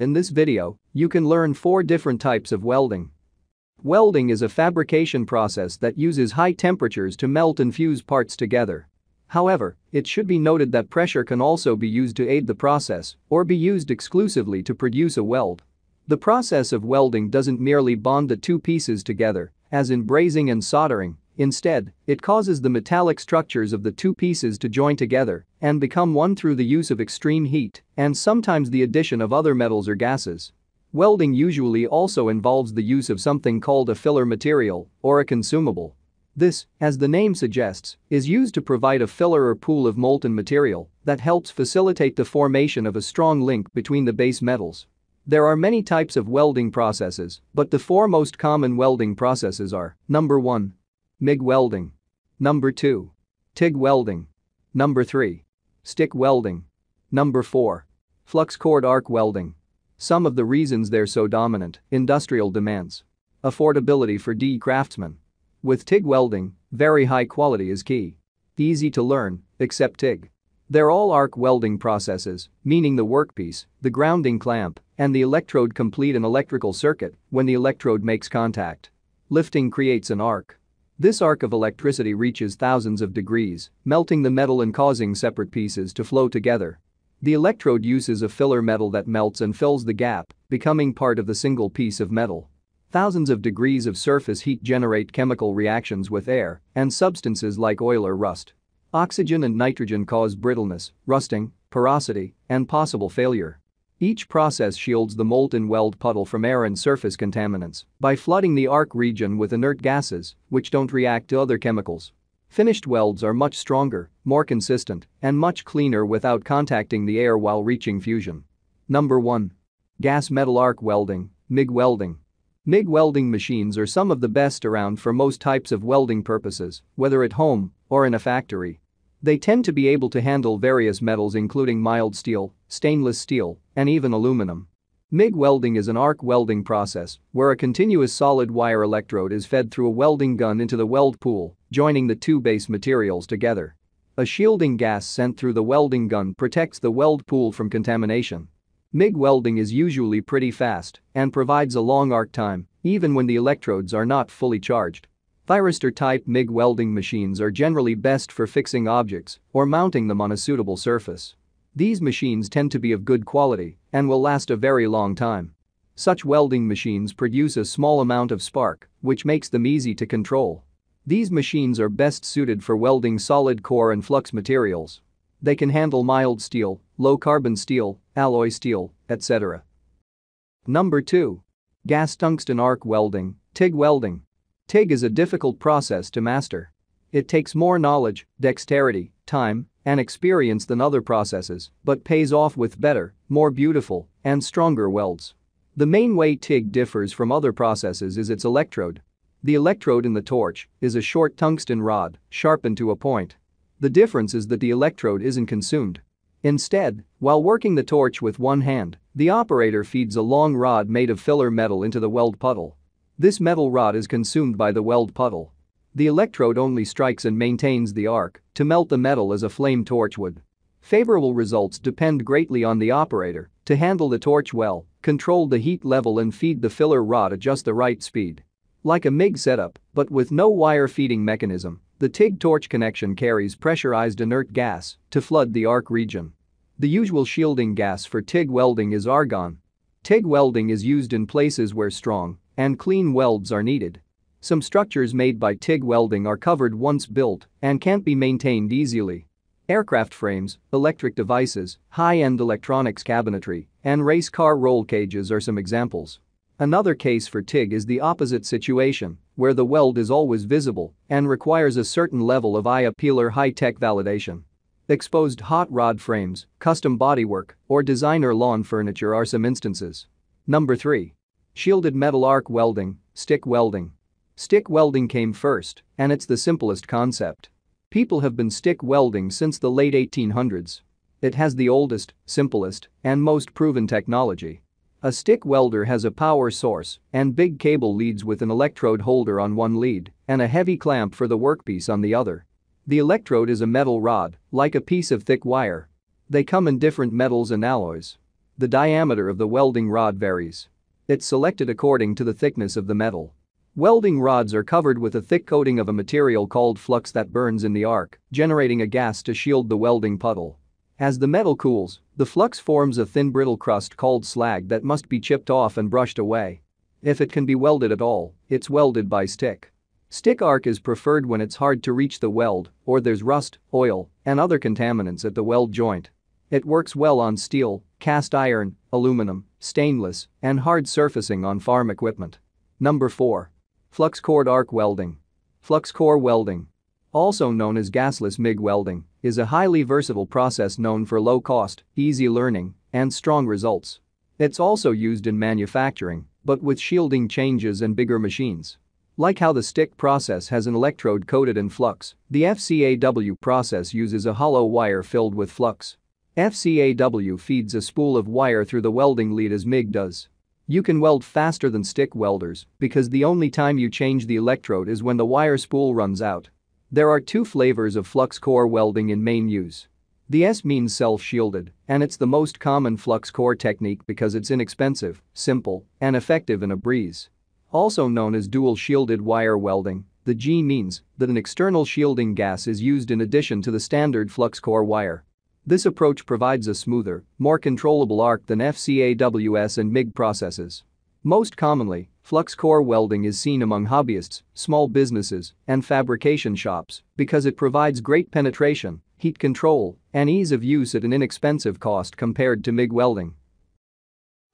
In this video, you can learn 4 different types of welding. Welding is a fabrication process that uses high temperatures to melt and fuse parts together. However, it should be noted that pressure can also be used to aid the process or be used exclusively to produce a weld. The process of welding doesn't merely bond the two pieces together, as in brazing and soldering, instead, it causes the metallic structures of the two pieces to join together and become one through the use of extreme heat and sometimes the addition of other metals or gases. Welding usually also involves the use of something called a filler material or a consumable. This, as the name suggests, is used to provide a filler or pool of molten material that helps facilitate the formation of a strong link between the base metals. There are many types of welding processes, but the four most common welding processes are Number 1. MIG welding. Number 2. TIG welding. Number 3. Stick welding. Number 4. Flux cored arc welding. Some of the reasons they're so dominant industrial demands. Affordability for D craftsmen. With TIG welding, very high quality is key. Easy to learn, except TIG. They're all arc welding processes, meaning the workpiece, the grounding clamp, and the electrode complete an electrical circuit when the electrode makes contact. Lifting creates an arc. This arc of electricity reaches thousands of degrees, melting the metal and causing separate pieces to flow together. The electrode uses a filler metal that melts and fills the gap, becoming part of the single piece of metal. Thousands of degrees of surface heat generate chemical reactions with air and substances like oil or rust. Oxygen and nitrogen cause brittleness, rusting, porosity, and possible failure. Each process shields the molten weld puddle from air and surface contaminants by flooding the arc region with inert gases, which don't react to other chemicals. Finished welds are much stronger, more consistent, and much cleaner without contacting the air while reaching fusion. Number 1. Gas metal arc welding, MIG welding. MIG welding machines are some of the best around for most types of welding purposes, whether at home or in a factory. They tend to be able to handle various metals including mild steel, stainless steel, and even aluminum. MIG welding is an arc welding process where a continuous solid wire electrode is fed through a welding gun into the weld pool, joining the two base materials together. A shielding gas sent through the welding gun protects the weld pool from contamination. MIG welding is usually pretty fast and provides a long arc time, even when the electrodes are not fully charged. Thyristor-type MIG welding machines are generally best for fixing objects or mounting them on a suitable surface. These machines tend to be of good quality and will last a very long time. Such welding machines produce a small amount of spark, which makes them easy to control. These machines are best suited for welding solid core and flux materials. They can handle mild steel, low carbon steel, alloy steel, etc. Number 2. Gas tungsten arc welding, TIG welding. TIG is a difficult process to master. It takes more knowledge, dexterity, time, and experience than other processes, but pays off with better, more beautiful, and stronger welds. The main way TIG differs from other processes is its electrode. The electrode in the torch is a short tungsten rod, sharpened to a point. The difference is that the electrode isn't consumed. Instead, while working the torch with one hand, the operator feeds a long rod made of filler metal into the weld puddle. This metal rod is consumed by the weld puddle. The electrode only strikes and maintains the arc to melt the metal as a flame torch would. Favorable results depend greatly on the operator to handle the torch well, control the heat level and feed the filler rod at just the right speed. Like a MIG setup, but with no wire feeding mechanism, the TIG torch connection carries pressurized inert gas to flood the arc region. The usual shielding gas for TIG welding is argon. TIG welding is used in places where strong, and clean welds are needed. Some structures made by TIG welding are covered once built and can't be maintained easily. Aircraft frames, electric devices, high-end electronics cabinetry, and race car roll cages are some examples. Another case for TIG is the opposite situation, where the weld is always visible and requires a certain level of eye appeal or high-tech validation. Exposed hot rod frames, custom bodywork, or designer lawn furniture are some instances. Number 3. Shielded metal arc welding, stick welding. Stick welding came first, and it's the simplest concept. People have been stick welding since the late 1800s. It has the oldest, simplest, and most proven technology. A stick welder has a power source and big cable leads with an electrode holder on one lead and a heavy clamp for the workpiece on the other. The electrode is a metal rod, like a piece of thick wire. They come in different metals and alloys. The diameter of the welding rod varies. It's selected according to the thickness of the metal. Welding rods are covered with a thick coating of a material called flux that burns in the arc, generating a gas to shield the welding puddle. As the metal cools, the flux forms a thin brittle crust called slag that must be chipped off and brushed away. If it can be welded at all, it's welded by stick. Stick arc is preferred when it's hard to reach the weld or there's rust, oil, and other contaminants at the weld joint. It works well on steel, cast iron, aluminum, stainless, and hard surfacing on farm equipment. Number 4. Flux cored arc welding. Flux core welding. Also known as gasless MIG welding, is a highly versatile process known for low cost, easy learning, and strong results. It's also used in manufacturing, but with shielding changes and bigger machines. Like how the stick process has an electrode coated in flux, the FCAW process uses a hollow wire filled with flux. FCAW feeds a spool of wire through the welding lead as MIG does. You can weld faster than stick welders because the only time you change the electrode is when the wire spool runs out. There are two flavors of flux core welding in main use. The S means self-shielded, and it's the most common flux core technique because it's inexpensive, simple, and effective in a breeze. Also known as dual shielded wire welding, the G means that an external shielding gas is used in addition to the standard flux core wire. This approach provides a smoother, more controllable arc than FCAWS and MIG processes. Most commonly, flux core welding is seen among hobbyists, small businesses, and fabrication shops because it provides great penetration, heat control, and ease of use at an inexpensive cost compared to MIG welding.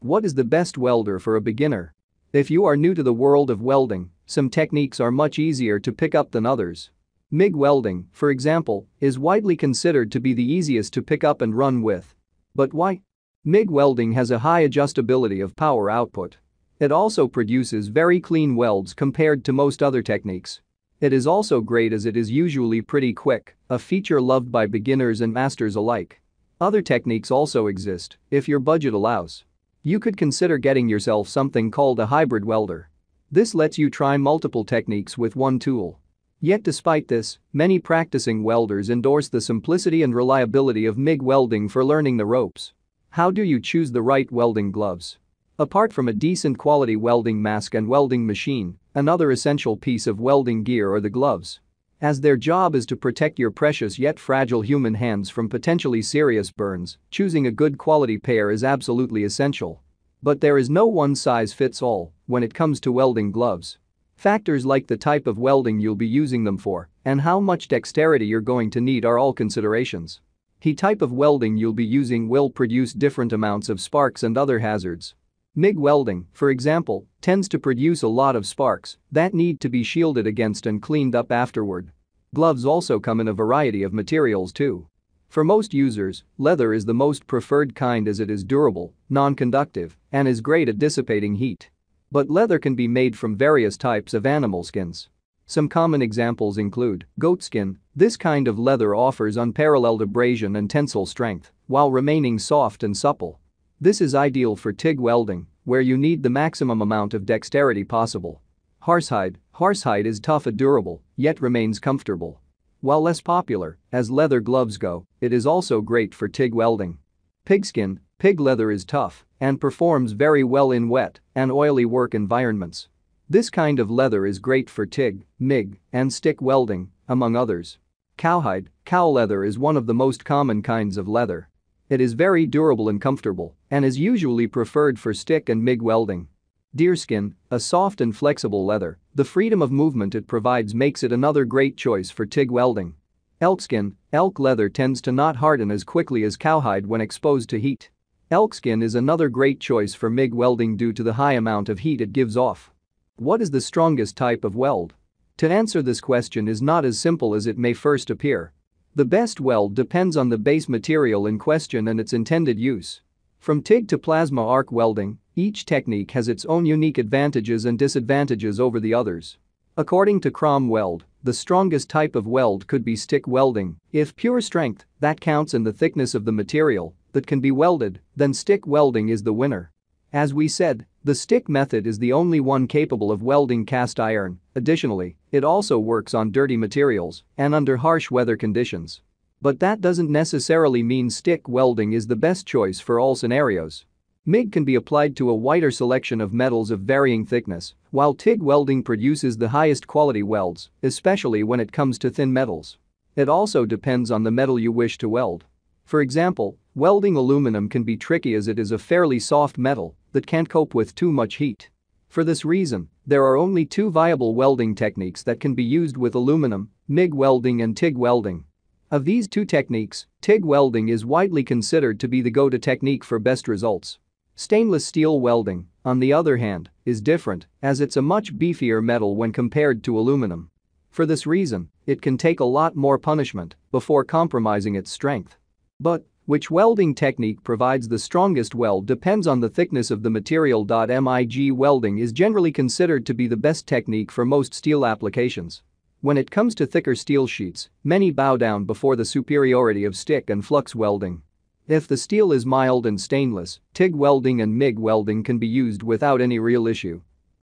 What is the best welder for a beginner? If you are new to the world of welding, some techniques are much easier to pick up than others. MIG welding, for example, is widely considered to be the easiest to pick up and run with. But why? MIG welding has a high adjustability of power output. It also produces very clean welds compared to most other techniques. It is also great as it is usually pretty quick, a feature loved by beginners and masters alike. Other techniques also exist, if your budget allows. You could consider getting yourself something called a hybrid welder. This lets you try multiple techniques with one tool. Yet despite this, many practicing welders endorse the simplicity and reliability of MIG welding for learning the ropes. How do you choose the right welding gloves? Apart from a decent quality welding mask and welding machine, another essential piece of welding gear are the gloves. As their job is to protect your precious yet fragile human hands from potentially serious burns, choosing a good quality pair is absolutely essential. But there is no one size fits all when it comes to welding gloves. Factors like the type of welding you'll be using them for and how much dexterity you're going to need are all considerations. The type of welding you'll be using will produce different amounts of sparks and other hazards. MIG welding, for example, tends to produce a lot of sparks that need to be shielded against and cleaned up afterward. Gloves also come in a variety of materials too. For most users, leather is the most preferred kind as it is durable, non-conductive, and is great at dissipating heat. But leather can be made from various types of animal skins. Some common examples include goatskin, this kind of leather offers unparalleled abrasion and tensile strength while remaining soft and supple. This is ideal for TIG welding, where you need the maximum amount of dexterity possible. Horsehide, horsehide is tough and durable, yet remains comfortable. While less popular, as leather gloves go, it is also great for TIG welding. Pigskin, pig leather is tough and performs very well in wet and oily work environments. This kind of leather is great for TIG, MIG, and stick welding, among others. Cowhide, cow leather is one of the most common kinds of leather. It is very durable and comfortable and is usually preferred for stick and MIG welding. Deerskin, a soft and flexible leather, the freedom of movement it provides makes it another great choice for TIG welding. Elkskin, elk leather tends to not harden as quickly as cowhide when exposed to heat. Elkskin is another great choice for MIG welding due to the high amount of heat it gives off. What is the strongest type of weld? To answer this question is not as simple as it may first appear. The best weld depends on the base material in question and its intended use. From TIG to plasma arc welding, each technique has its own unique advantages and disadvantages over the others. According to Cromweld, the strongest type of weld could be stick welding, if pure strength, that counts in the thickness of the material, that can be welded, then stick welding is the winner. As we said, the stick method is the only one capable of welding cast iron, additionally, it also works on dirty materials and under harsh weather conditions. But that doesn't necessarily mean stick welding is the best choice for all scenarios. MIG can be applied to a wider selection of metals of varying thickness, while TIG welding produces the highest quality welds, especially when it comes to thin metals. It also depends on the metal you wish to weld. For example, welding aluminum can be tricky as it is a fairly soft metal that can't cope with too much heat. For this reason, there are only two viable welding techniques that can be used with aluminum, MIG welding and TIG welding. Of these two techniques, TIG welding is widely considered to be the go-to technique for best results. Stainless steel welding, on the other hand, is different as it's a much beefier metal when compared to aluminum. For this reason, it can take a lot more punishment before compromising its strength. But, which welding technique provides the strongest weld depends on the thickness of the material. MIG welding is generally considered to be the best technique for most steel applications. When it comes to thicker steel sheets, many bow down before the superiority of stick and flux welding. If the steel is mild and stainless, TIG welding and MIG welding can be used without any real issue.